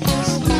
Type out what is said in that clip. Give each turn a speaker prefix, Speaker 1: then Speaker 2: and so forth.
Speaker 1: Christmas.